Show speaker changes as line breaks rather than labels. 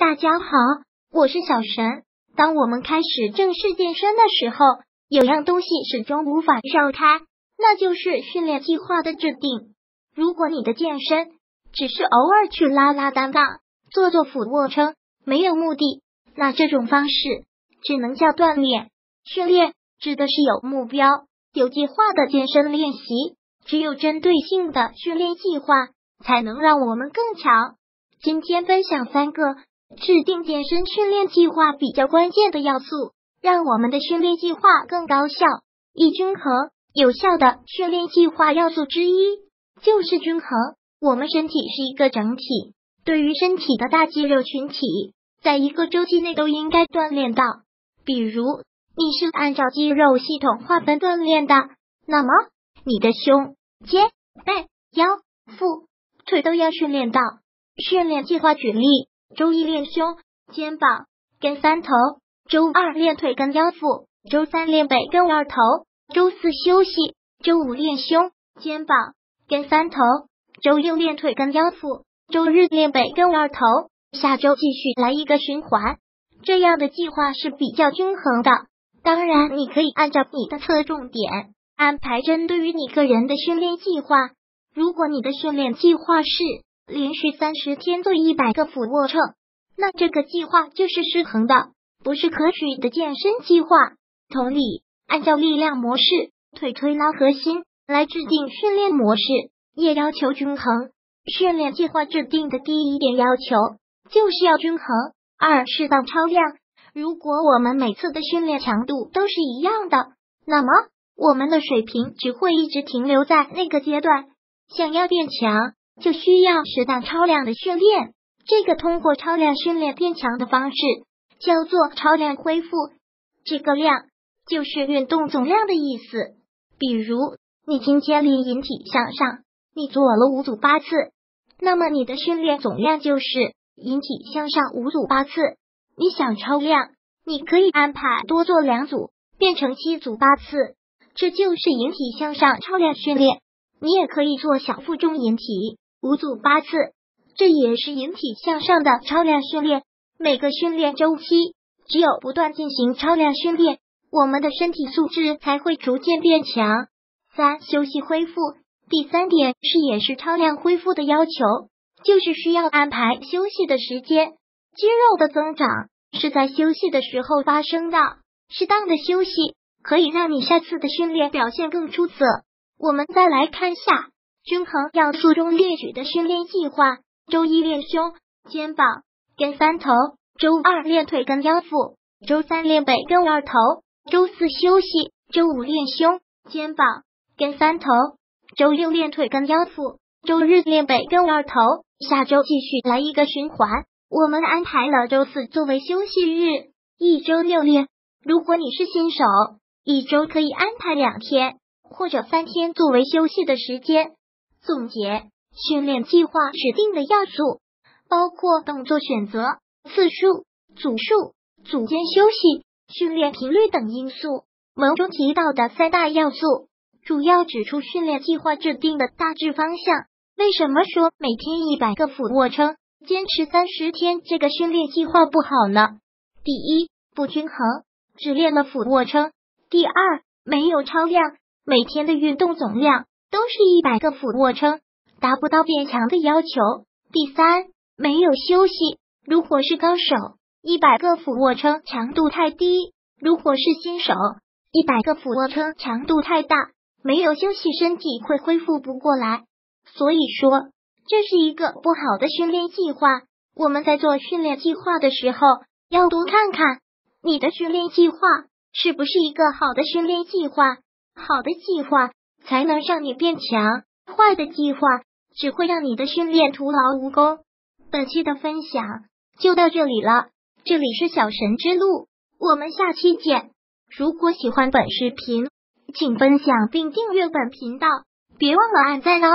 大家好，我是小神。当我们开始正式健身的时候，有样东西始终无法绕开，那就是训练计划的制定。如果你的健身只是偶尔去拉拉单杠、做做俯卧撑，没有目的，那这种方式只能叫锻炼。训练指的是有目标、有计划的健身练习。只有针对性的训练计划，才能让我们更强。今天分享三个。制定健身训练计划比较关键的要素，让我们的训练计划更高效、易均衡、有效的训练计划要素之一就是均衡。我们身体是一个整体，对于身体的大肌肉群体，在一个周期内都应该锻炼到。比如你是按照肌肉系统划分锻炼的，那么你的胸、肩、背、腰、腹、腿都要训练到。训练计划举例。周一练胸、肩膀跟三头，周二练腿跟腰腹，周三练背跟二头，周四休息，周五练胸、肩膀跟三头，周六练腿跟腰腹，周日练背跟二头，下周继续来一个循环。这样的计划是比较均衡的。当然，你可以按照你的侧重点安排针对于你个人的训练计划。如果你的训练计划是。连续三十天做一百个俯卧撑，那这个计划就是失衡的，不是可取的健身计划。同理，按照力量模式、腿推拉核心来制定训练模式，也要求均衡。训练计划制定的第一点要求就是要均衡。二、适当超量。如果我们每次的训练强度都是一样的，那么我们的水平只会一直停留在那个阶段。想要变强。就需要适当超量的训练，这个通过超量训练变强的方式叫做超量恢复。这个量就是运动总量的意思。比如你今天练引体向上，你做了五组八次，那么你的训练总量就是引体向上五组八次。你想超量，你可以安排多做两组，变成七组八次，这就是引体向上超量训练。你也可以做小负重引体。五组八次，这也是引体向上的超量训练。每个训练周期，只有不断进行超量训练，我们的身体素质才会逐渐变强。三、休息恢复。第三点是也是超量恢复的要求，就是需要安排休息的时间。肌肉的增长是在休息的时候发生的，适当的休息可以让你下次的训练表现更出色。我们再来看下。均衡要素中列举的训练计划：周一练胸、肩膀跟三头，周二练腿跟腰腹，周三练背跟二头，周四休息，周五练胸、肩膀跟三头，周六练腿跟腰腹，周日练背跟二头。下周继续来一个循环。我们安排了周四作为休息日，一周六练。如果你是新手，一周可以安排两天或者三天作为休息的时间。总结训练计划指定的要素包括动作选择、次数、组数、组间休息、训练频率等因素。文中提到的三大要素，主要指出训练计划制定的大致方向。为什么说每天一百个俯卧撑，坚持三十天这个训练计划不好呢？第一，不均衡，只练了俯卧撑；第二，没有超量，每天的运动总量。都是一百个俯卧撑，达不到变强的要求。第三，没有休息。如果是高手，一百个俯卧撑强度太低；如果是新手，一百个俯卧撑强度太大，没有休息，身体会恢复不过来。所以说，这是一个不好的训练计划。我们在做训练计划的时候，要多看看你的训练计划是不是一个好的训练计划。好的计划。才能让你变强。坏的计划只会让你的训练徒劳无功。本期的分享就到这里了，这里是小神之路，我们下期见。如果喜欢本视频，请分享并订阅本频道，别忘了按赞哦。